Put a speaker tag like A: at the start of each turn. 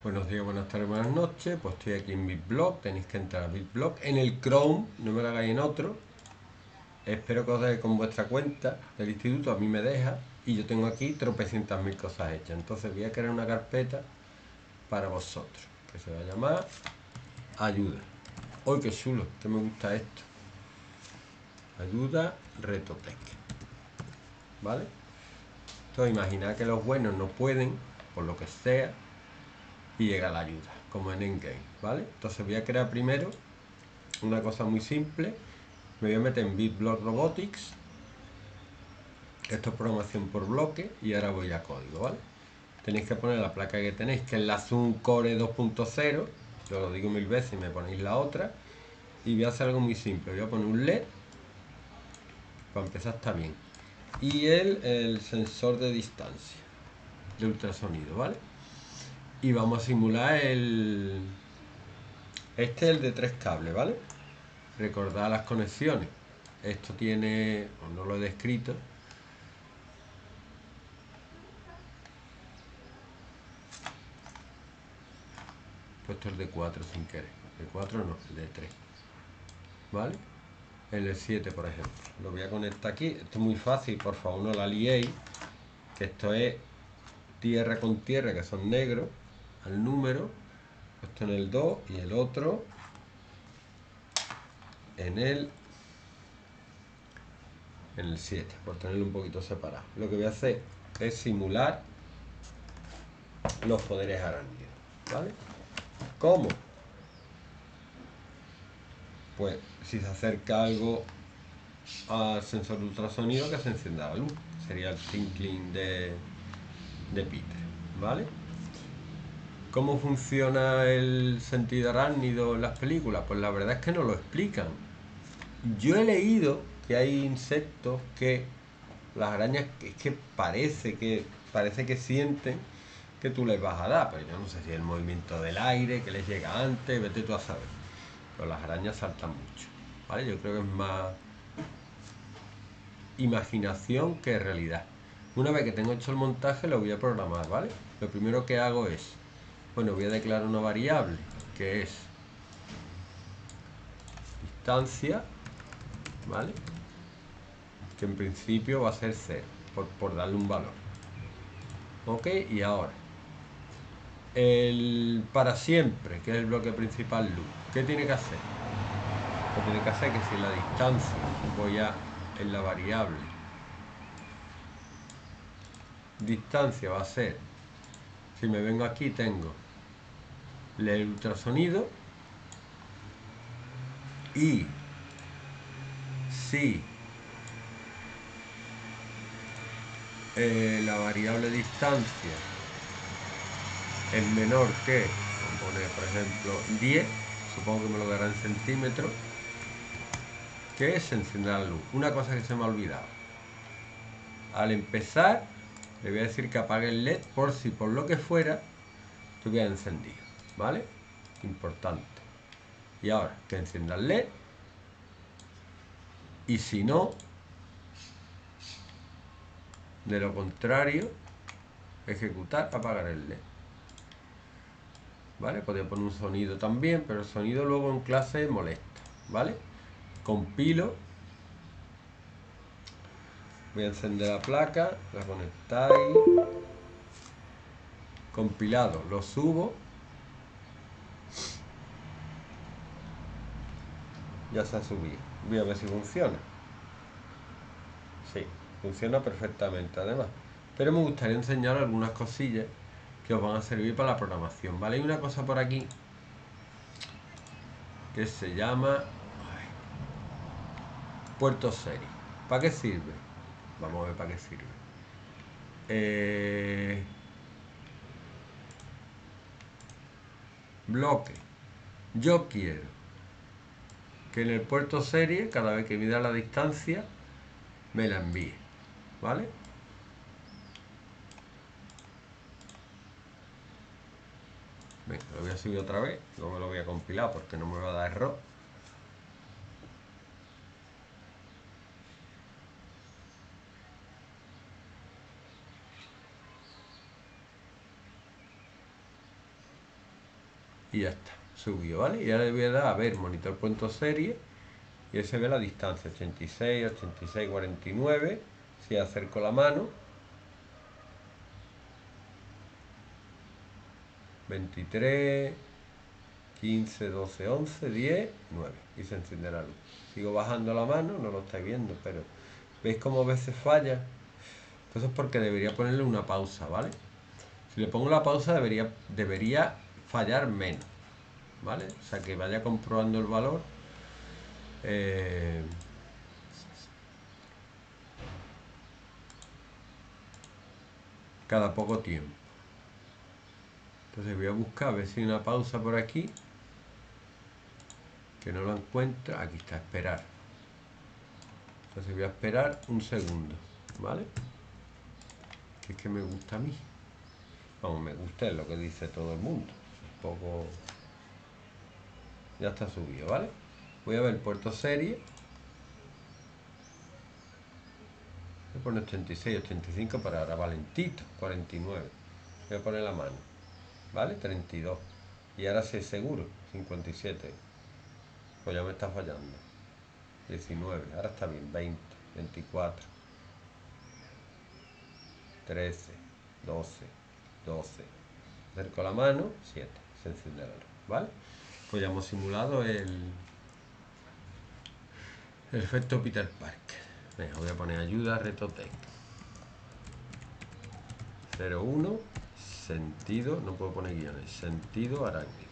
A: Buenos días, buenas tardes, buenas noches. Pues estoy aquí en BitBlock. Tenéis que entrar a BitBlock en el Chrome, no me lo hagáis en otro. Espero que os dé con vuestra cuenta del instituto, a mí me deja. Y yo tengo aquí tropecientas mil cosas hechas. Entonces voy a crear una carpeta para vosotros, que se va a llamar Ayuda. ¡Uy, qué chulo! Que me gusta esto. Ayuda Retotec. ¿Vale? Entonces imaginad que los buenos no pueden, por lo que sea, y llega la ayuda, como en Endgame, ¿vale? Entonces voy a crear primero una cosa muy simple. Me voy a meter en BitBlock Robotics. Esto es programación por bloque y ahora voy a código, ¿vale? Tenéis que poner la placa que tenéis, que es la Zoom Core 2.0. Yo lo digo mil veces y me ponéis la otra. Y voy a hacer algo muy simple. Voy a poner un LED. Para empezar está bien. Y el, el sensor de distancia de ultrasonido, ¿vale? Y vamos a simular el este es el de tres cables vale recordad las conexiones. Esto tiene no lo he descrito puesto el de 4 sin querer. El 4 no, el de 3 ¿vale? el de 7 por ejemplo. Lo voy a conectar aquí. Esto es muy fácil por favor no la liéis que esto es tierra con tierra que son negros al número, esto en el 2 y el otro en el en el 7, por tenerlo un poquito separado. Lo que voy a hacer es simular los poderes arácnidos, ¿vale? ¿Cómo? Pues si se acerca algo al sensor de ultrasonido que se encienda la luz, sería el tinkling de, de Peter, ¿vale? ¿Cómo funciona el sentido arácnido en las películas? Pues la verdad es que no lo explican. Yo he leído que hay insectos que las arañas es que parece que parece que sienten que tú les vas a dar, pero yo no sé si el movimiento del aire que les llega antes, vete tú a saber. Pero las arañas saltan mucho, ¿vale? Yo creo que es más imaginación que realidad. Una vez que tengo hecho el montaje lo voy a programar, ¿vale? Lo primero que hago es bueno, voy a declarar una variable que es distancia, ¿vale? Que en principio va a ser 0, por, darle un valor. ¿Ok? Y ahora, el para siempre, que es el bloque principal loop, ¿qué tiene que hacer? Tiene que hacer que si la distancia voy a en la variable distancia va a ser si me vengo aquí tengo el ultrasonido y si eh, la variable distancia es menor que, vamos a poner por ejemplo 10, supongo que me lo dará en centímetros, que se encienda la luz. Una cosa que se me ha olvidado. Al empezar, le voy a decir que apague el LED por si por lo que fuera estuviera encendido. ¿Vale? Importante. Y ahora que encienda el LED. Y si no, de lo contrario, ejecutar, apagar el LED. ¿Vale? Podría poner un sonido también, pero el sonido luego en clase molesta. ¿Vale? Compilo. Voy a encender la placa, la conectáis. Compilado, lo subo ya se ha subido. Voy a ver si funciona. Sí, funciona perfectamente además. Pero me gustaría enseñar algunas cosillas que os van a servir para la programación. ¿Vale? Hay una cosa por aquí que se llama puerto serie. ¿Para qué sirve? Vamos a ver para qué sirve. Eh, bloque. Yo quiero que en el puerto serie, cada vez que mida la distancia, me la envíe. ¿Vale? Venga, lo voy a subir otra vez, luego lo voy a compilar porque no me va a dar error. y ya está, subió, ¿vale? Y ahora le voy a dar a ver monitor punto serie y se ve la distancia, 86, 86, 49, si acerco la mano, 23, 15, 12, 11, 10, 9 y se enciende la luz. Sigo bajando la mano, no lo estáis viendo, pero ¿veis cómo a veces falla? Entonces porque debería ponerle una pausa, ¿vale? Si le pongo la pausa debería, debería fallar menos, ¿vale? O sea que vaya comprobando el valor. Eh, cada poco tiempo. Entonces voy a buscar a ver si hay una pausa por aquí. Que no lo encuentra. Aquí está, esperar. Entonces voy a esperar un segundo. ¿Vale? Que es que me gusta a mí. Vamos, me gusta es lo que dice todo el mundo. Un poco... Ya está subido, ¿vale? Voy a ver puerto serie. Voy a poner 86, 85 para ahora valentito. 49. Voy a poner la mano. ¿vale? 32. Y ahora sí seguro, 57. Pues ya me está fallando. 19, ahora está bien, 20, 24, 13, 12, 12. Acerco la mano, 7, se luz, ¿vale? Pues ya hemos simulado el, efecto Peter Parker. Voy a poner ayuda Retotec. 01 sentido, no puedo poner guiones, sentido arácnido.